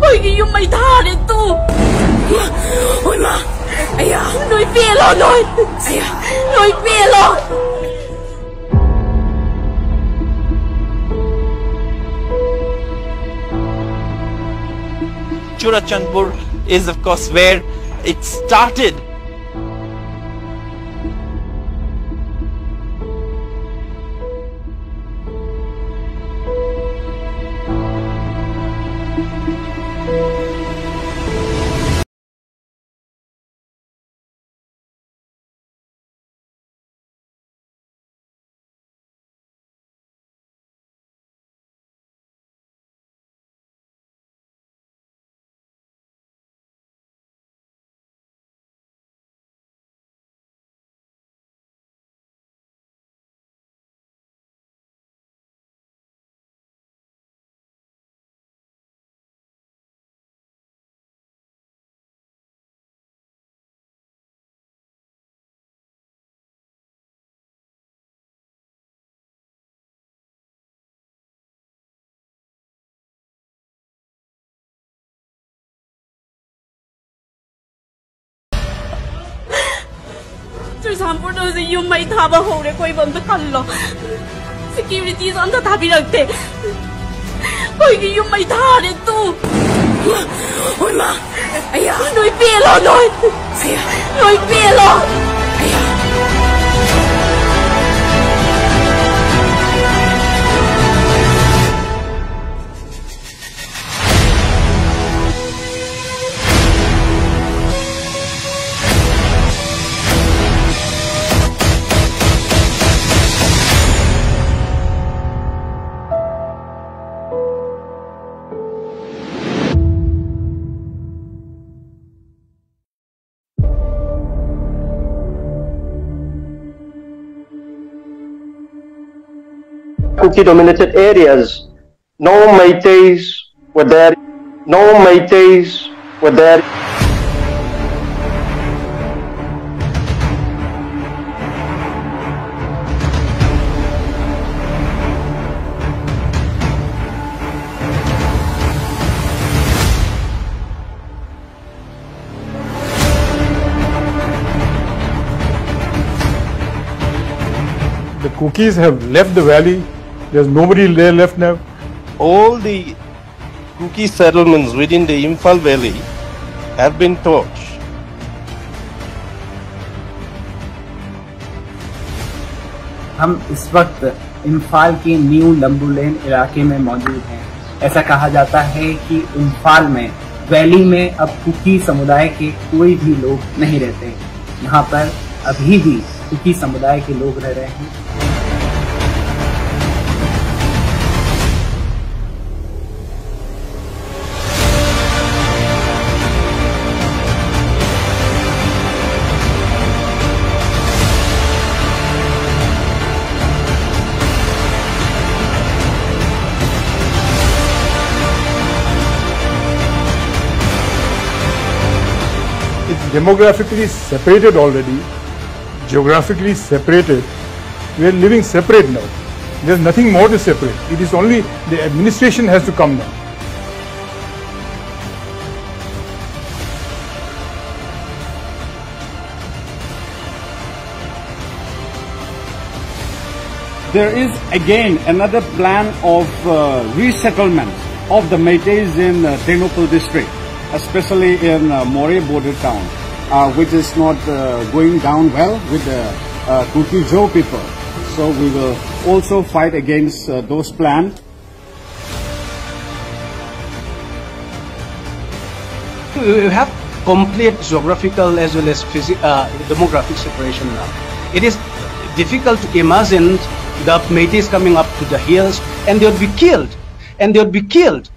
Ay, yung may! Uy, ma! Aya! Noy, Noy! Aya! Noy, Churachandpur is of course where it started ꯆꯨꯔꯆꯥꯟꯄꯨꯔꯗꯁꯨ ꯌꯨꯝ ꯃꯩ ꯊꯥꯕ ꯍꯧꯔꯦ ꯀꯣꯏꯕ ꯑꯝꯇ ꯀꯜꯂꯣ ꯁꯦꯀ꯭ꯌꯨꯔꯤꯇꯤꯁꯨ ꯑꯝꯇ ꯊꯥꯕꯤꯔꯛꯇꯦ ꯑꯩꯈꯣꯏꯒꯤ ꯌꯨꯝ ꯃꯩ ꯊꯥꯔꯦ ꯇꯨ ꯍꯣꯏ ꯃꯥ ꯑꯩ ꯅꯣꯏ ꯄꯦꯜꯂꯣ ꯅꯣꯏ ꯅꯣꯏ ꯄꯦꯜꯂꯣ Kuki dominated areas. No Meiteis were there. No Meiteis were there. The Kukis have left the valley. There's nobody there left now. all the Kuki settlements within the Imphal Valley have been torched. हम इस वक्त इम्फाल के new लंबुलेन इलाके में मौजूद हैं ऐसा कहा जाता है कि इम्फाल में वैली में अब कुकी समुदाय के कोई भी लोग नहीं रहते यहाँ पर अभी भी कुकी समुदाय के लोग रह रहे हैं demographically separated already, geographically separated. We are living separate now. There's nothing more to separate. It is only the administration has to come now. there is again another plan of uh, resettlement of the Meiteis in uh, Tengnoupal district, especially in uh, Moreh border town, uh, which is not uh, going down well with the uh, Kuki-Zo people. So we will also fight against uh, those plans. we have complete geographical as well as uh, demographic separation now. It is difficult to imagine the Meiteis coming up to the hills and they would be killed. And they would be killed